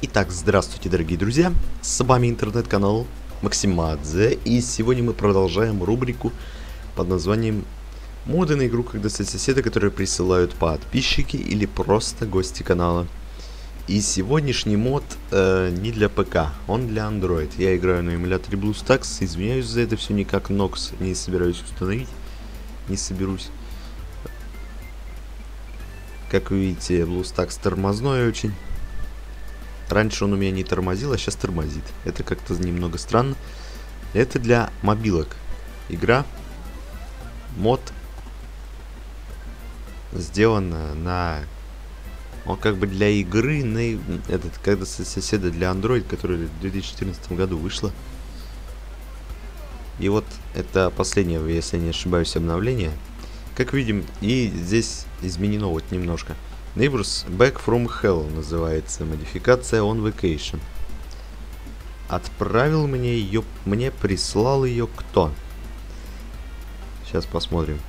Итак, здравствуйте, дорогие друзья, с вами интернет-канал Максимадзе, и сегодня мы продолжаем рубрику под названием «Моды на игру, когда соседи, которые присылают подписчики или просто гости канала». И сегодняшний мод э, не для ПК, он для Android. Я играю на эмуляторе BlueStacks, извиняюсь за это все, никак Nox не собираюсь установить, не соберусь. Как вы видите, BlueStacks тормозной очень. Раньше он у меня не тормозил, а сейчас тормозит. Это как-то немного странно. Это для мобилок. Игра. Мод. Сделана на... Он как бы для игры на... Этот, когда соседа для Android, которая в 2014 году вышла. И вот это последнее, если не ошибаюсь, обновление. Как видим, и здесь изменено вот немножко. Neighbors Back from Hell называется модификация on vacation. Отправил мне ее, мне прислал ее кто? Сейчас посмотрим.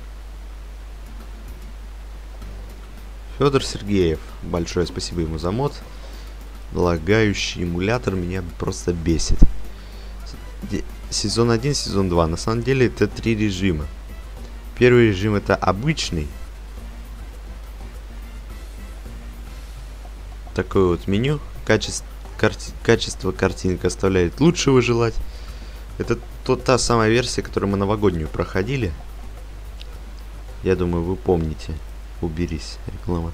Федор Сергеев. Большое спасибо ему за мод. Лагающий эмулятор меня просто бесит. Сезон 1, сезон 2. На самом деле это три режима. Первый режим это обычный, такое вот меню. Качество, карти, качество картинок оставляет лучшего желать. Это то, та самая версия, которую мы новогоднюю проходили. Я думаю, вы помните. Уберись, реклама.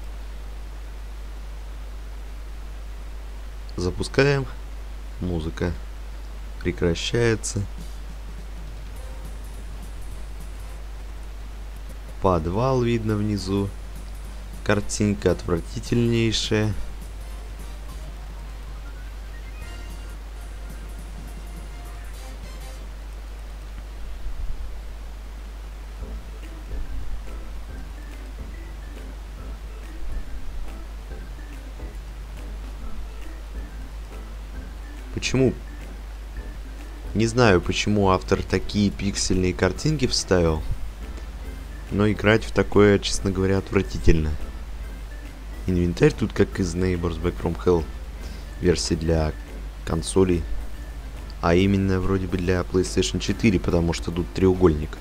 Запускаем. Музыка прекращается. Подвал видно внизу. Картинка отвратительнейшая. Почему? Не знаю, почему автор такие пиксельные картинки вставил. Но играть в такое, честно говоря, отвратительно. Инвентарь тут как из Neighbors Back from Hell. Версии для консолей. А именно вроде бы для PlayStation 4, потому что тут треугольник.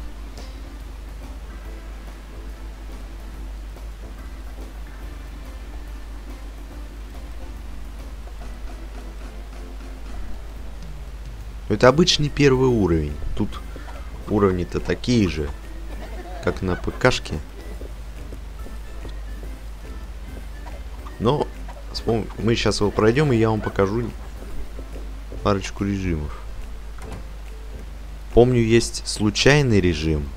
Это обычный первый уровень. Тут уровни-то такие же, как на ПКшке. Но мы сейчас его пройдем, и я вам покажу парочку режимов. Помню, есть случайный режим,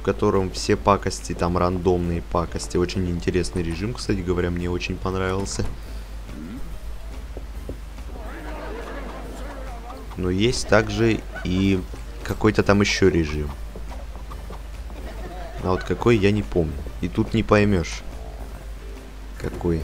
в котором все пакости, там рандомные пакости. Очень интересный режим, кстати говоря, мне очень понравился. Но есть также и какой-то там еще режим. А вот какой я не помню. И тут не поймешь. Какой.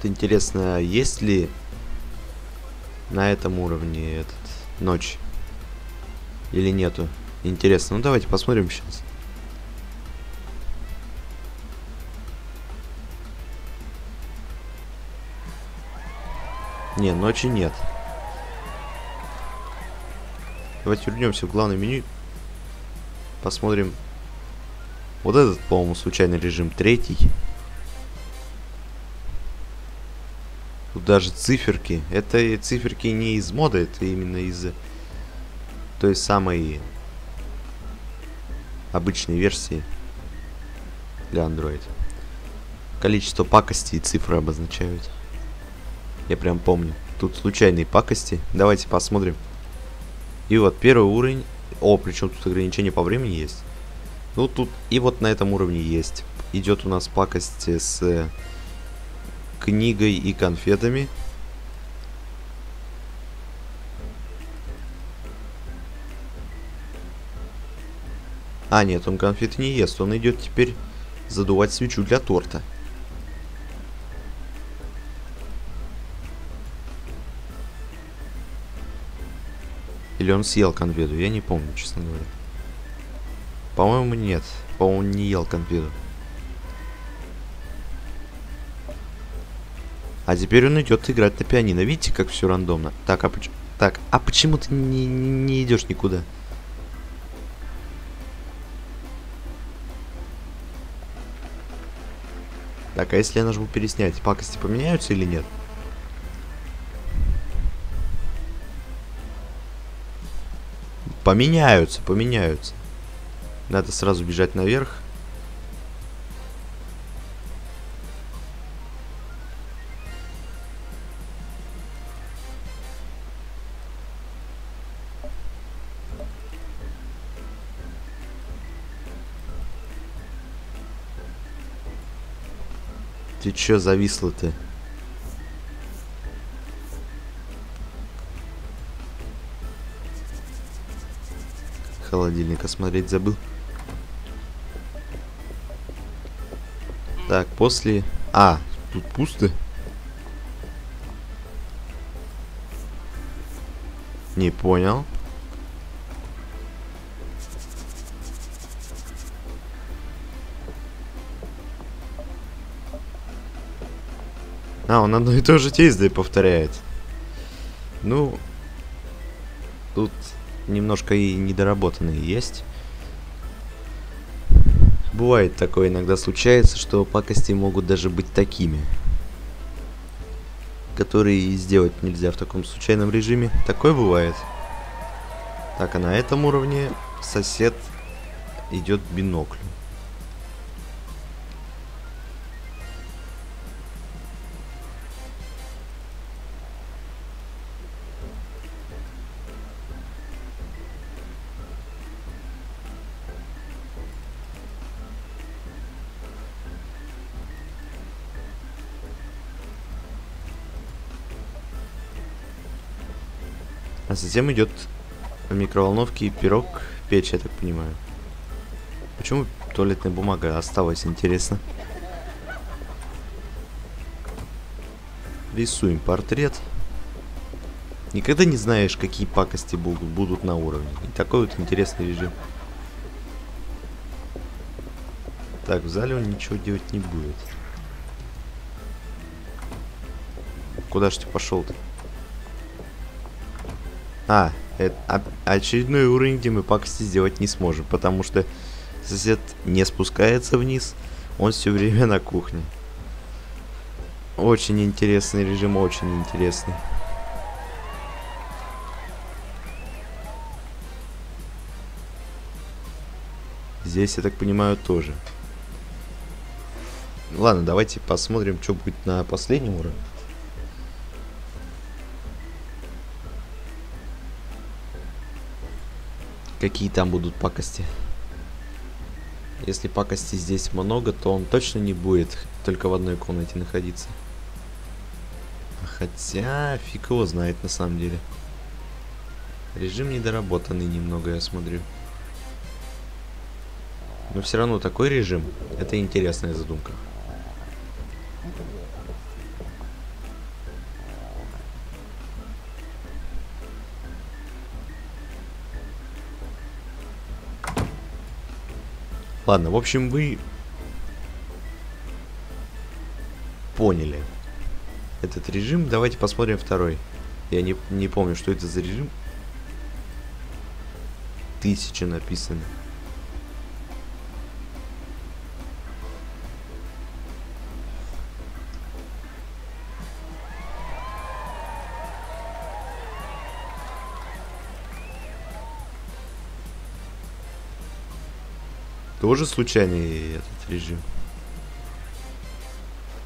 Вот интересно, есть ли на этом уровне этот ночь? Или нету? Интересно. Ну давайте посмотрим сейчас. Не, ночи нет. Давайте вернемся в главное меню. Посмотрим. Вот этот, по-моему, случайный режим. Третий. Тут даже циферки. Это циферки не из мода, это именно из той самой обычной версии для Android. Количество пакостей и цифры обозначают. Я прям помню. Тут случайные пакости. Давайте посмотрим. И вот первый уровень. О, причем тут ограничение по времени есть. Ну тут и вот на этом уровне есть. Идет у нас пакость с книгой и конфетами. А, нет, он конфеты не ест. Он идет теперь задувать свечу для торта. Или он съел конфету, я не помню, честно говоря. По-моему, нет. По-моему, не ел конфету. А теперь он идет играть на пианино. Видите, как все рандомно? Так, а, поч так, а почему ты не, не идешь никуда? Так, а если я нажму переснять, пакости поменяются или нет? Поменяются, поменяются. Надо сразу бежать наверх. Ты чё зависла ты? Холодильника смотреть забыл. Так, после... А, тут пусто? Не понял. А, он одно и то же действие повторяет. Ну, тут немножко и недоработанные есть. Бывает такое, иногда случается, что пакости могут даже быть такими. Которые сделать нельзя в таком случайном режиме. Такое бывает. Так, а на этом уровне сосед идет бинокль. А затем идет в микроволновке пирог печь, я так понимаю. Почему туалетная бумага осталась, интересно? Рисуем портрет. Никогда не знаешь, какие пакости будут, будут на уровне. И такой вот интересный режим. Так, в зале он ничего делать не будет. Куда ж ты пошел-то? А, это а, очередной уровень, где мы пакости сделать не сможем, потому что сосед не спускается вниз, он все время на кухне. Очень интересный режим, очень интересный. Здесь, я так понимаю, тоже. Ладно, давайте посмотрим, что будет на последнем уровне. Какие там будут пакости. Если пакости здесь много, то он точно не будет только в одной комнате находиться. Хотя, фиг его знает на самом деле. Режим недоработанный немного, я смотрю. Но все равно такой режим, это интересная задумка. Ладно, в общем, вы поняли этот режим. Давайте посмотрим второй. Я не, не помню, что это за режим. Тысяча написано. Тоже случайный этот режим.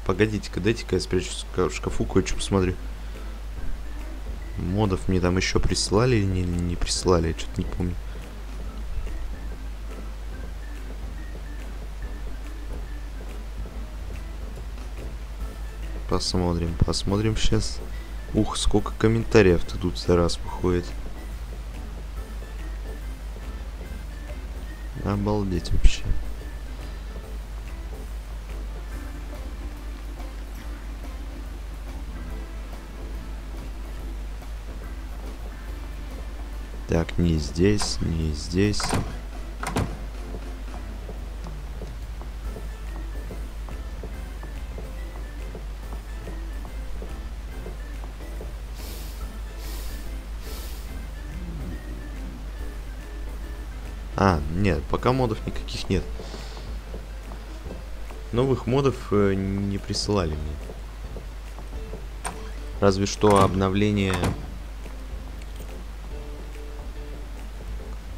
Погодите-ка, дайте-ка я спрячу в шкафу, кое-что посмотрю. Модов мне там еще прислали или не, не прислали, я что-то не помню. Посмотрим, посмотрим сейчас. Ух, сколько комментариев-то тут за раз выходит. Обалдеть вообще. Так, не здесь, не здесь. А, нет, пока модов никаких нет. Новых модов э, не присылали мне. Разве что обновление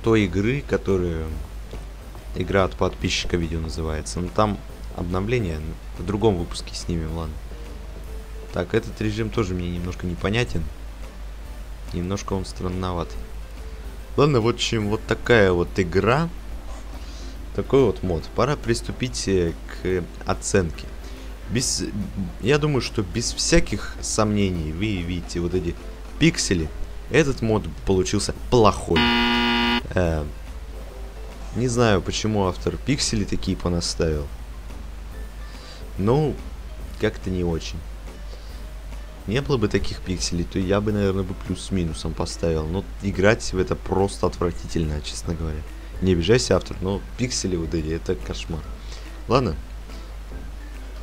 той игры, которая игра от подписчика видео называется. Но там обновление в другом выпуске снимем, ладно. Так, этот режим тоже мне немножко непонятен. Немножко он странноватый. Ладно, в общем, вот такая вот игра. Такой вот мод. Пора приступить э, к оценке. Без, я думаю, что без всяких сомнений вы видите вот эти пиксели. Этот мод получился плохой. Э, не знаю, почему автор пиксели такие понаставил. Ну, как-то не очень. Не было бы таких пикселей, то я бы, наверное, бы плюс с минусом поставил. Но играть в это просто отвратительно, честно говоря. Не обижайся, автор, но пиксели вот эти, это кошмар. Ладно.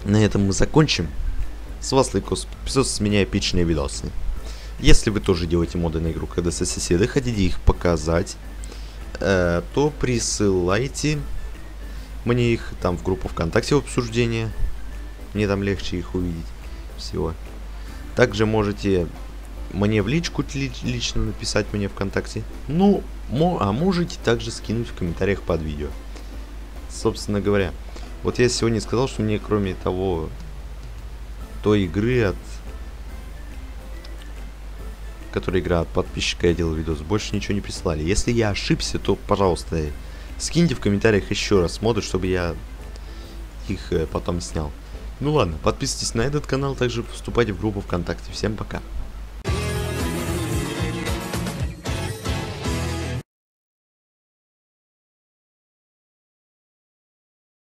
На этом мы закончим. С вас лайкос, подписывайтесь, с меня эпичные видосы. Если вы тоже делаете моды на игру, когда со соседы хотите их показать, э, то присылайте мне их там в группу ВКонтакте в обсуждение. Мне там легче их увидеть всего. Также можете мне в личку лично написать мне ВКонтакте. Ну, а можете также скинуть в комментариях под видео. Собственно говоря, вот я сегодня сказал, что мне кроме того, той игры от который игра от подписчика, я делал видос, больше ничего не прислали. Если я ошибся, то, пожалуйста, скиньте в комментариях еще раз моды, чтобы я их э, потом снял. Ну ладно, подписывайтесь на этот канал, также вступайте в группу ВКонтакте. Всем пока.